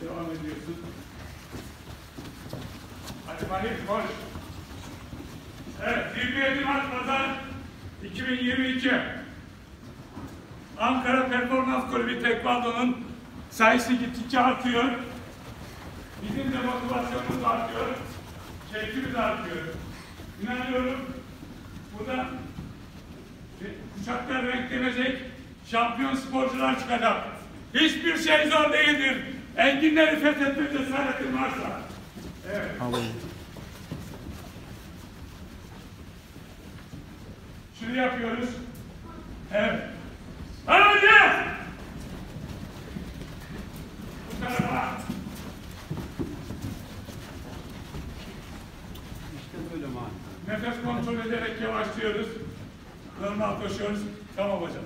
Devam ediyorsun. Hadi Mahir koş. Evet, 27 Mart Pazar 2022. Ankara Performans Kulübü Tekvando'nun sayısı gittikçe artıyor. Bizim de motivasyonumuz artıyor. Şevkimiz artıyor. İnanıyorum burada kuşaklar renklenecek şampiyon sporcular çıkacak. Hiçbir şey zor değildir. Enginleri fethetme cesaretin varsa. Evet. Şunu yapıyoruz. Evet. Hadi! Bu tarafa. İşte böyle maalesef. Nefes kontrol ederek yavaşlıyoruz. Normal koşuyoruz. Tamam hocam.